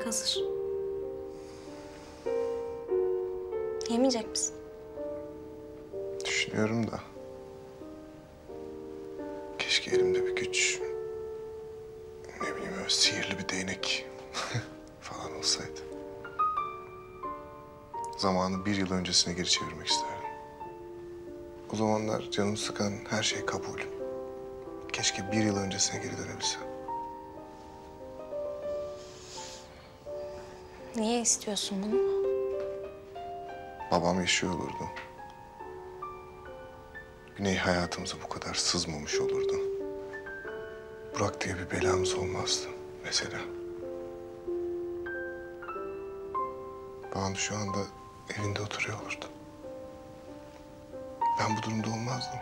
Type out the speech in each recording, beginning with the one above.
Yemek hazır. Yemeyecek misin? Düşünüyorum da. Keşke elimde bir güç, ne bileyim öyle sihirli bir değnek falan olsaydı. Zamanı bir yıl öncesine geri çevirmek isterdim. O zamanlar canım sıkan her şey kabul. Keşke bir yıl öncesine geri dönebilsem. Niye istiyorsun bunu? Babam yaşıyor olurdu. Güney hayatımıza bu kadar sızmamış olurdu. Burak diye bir belamız olmazdı mesela. Banu şu anda evinde oturuyor olurdu. Ben bu durumda olmazdım.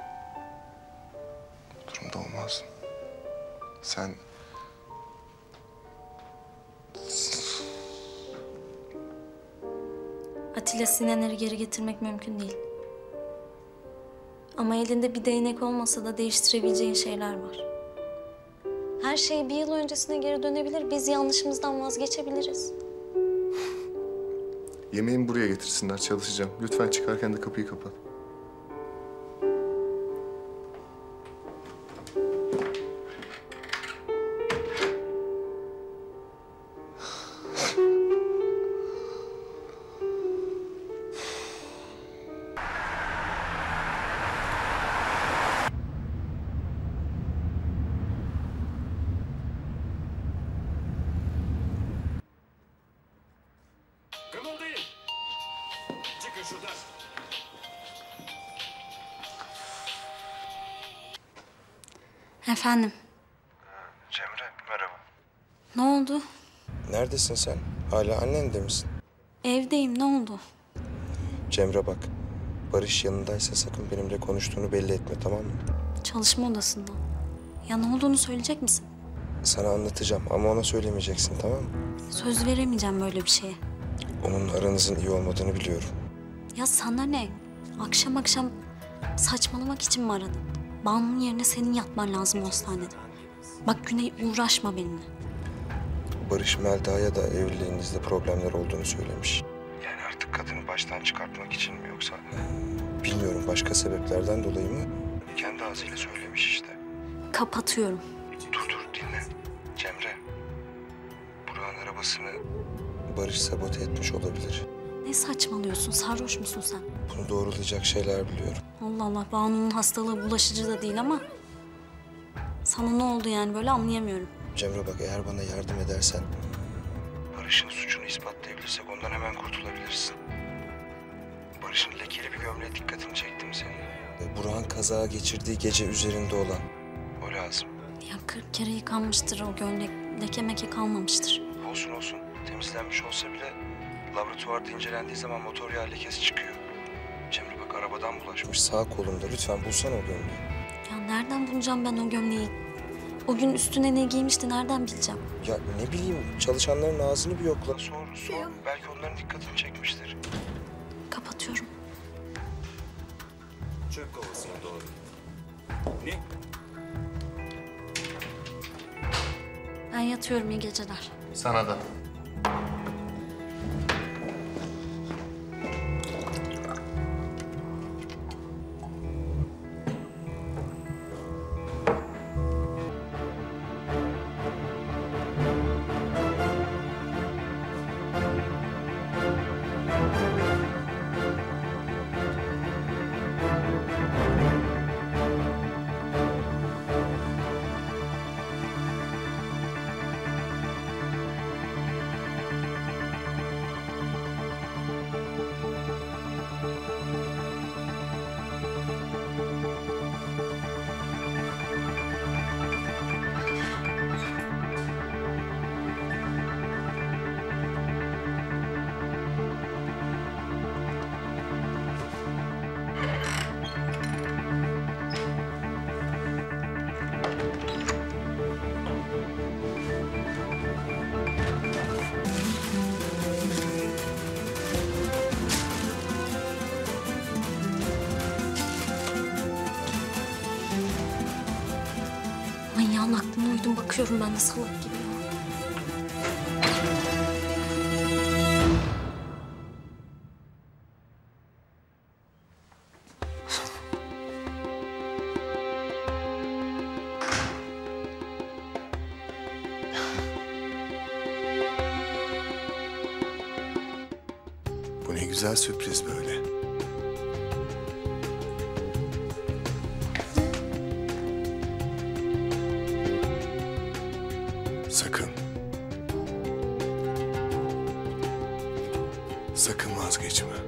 Bu durumda olmazdım. Sen Atilla Sinan'ları geri getirmek mümkün değil. Ama elinde bir değnek olmasa da değiştirebileceğin şeyler var. Her şey bir yıl öncesine geri dönebilir. Biz yanlışımızdan vazgeçebiliriz. yemeğimi buraya getirsinler çalışacağım. Lütfen çıkarken de kapıyı kapat. Şuradan. Efendim, Cemre merhaba. ne oldu? Neredesin sen? Hala annende misin? Evdeyim, ne oldu? Cemre bak. Barış yanındaysa sakın benimle konuştuğunu belli etme tamam mı? Çalışma odasında. Ya ne olduğunu söyleyecek misin? Sana anlatacağım ama ona söylemeyeceksin tamam mı? Söz veremeyeceğim böyle bir şeye. Onun aranızın iyi olmadığını biliyorum. Ya sana ne? Akşam akşam saçmalamak için mi aradın? Banu'nun yerine senin yatman lazım hastanede. Bak Güney uğraşma benimle. Barış Melda'ya da evliliğinizde problemler olduğunu söylemiş. Yani artık kadını baştan çıkartmak için mi yoksa? Bilmiyorum başka sebeplerden dolayı mı? Kendi ağzıyla söylemiş işte. Kapatıyorum. Dur dur dinle. Cemre. Burak'ın arabasını Barış sabote etmiş olabilir. Ne saçmalıyorsun? Sarhoş musun sen? Bunu doğrulayacak şeyler biliyorum. Allah Allah Banu'nun hastalığı bulaşıcı da değil ama... Sana ne oldu yani böyle anlayamıyorum. Cemre bak eğer bana yardım edersen... Barış'ın suçunu ispatlayabilirsek ondan hemen kurtulabilirsin. Barış'ın lekeli bir gömleğe dikkatini çektim senin. Burak'ın kaza geçirdiği gece üzerinde olan. O lazım. Ya kırk kere yıkanmıştır o gömlek. Leke meke kalmamıştır. Olsun olsun. Temizlenmiş olsa bile laboratuvarda incelendiği zaman motor yağ lekesi çıkıyor. Cemre bak arabadan bulaşmış sağ kolunda. Lütfen bulsana o gömleği. Ya nereden bulacağım ben o gömleği? O gün üstüne ne giymişti nereden bileceğim? Ya ne bileyim çalışanların ağzını bir yokla. Sor, sor. Belki onların dikkatini çekmiştir. Kapatıyorum. Çöp kovasına doğru. Ne? Ben yatıyorum iyi geceler. Sana da. Bakıyorum ben de salak gibi ya. Bu ne güzel sürpriz böyle.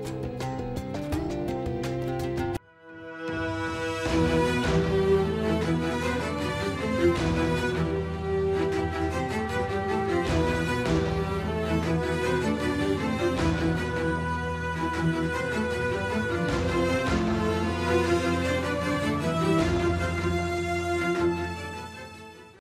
Bye.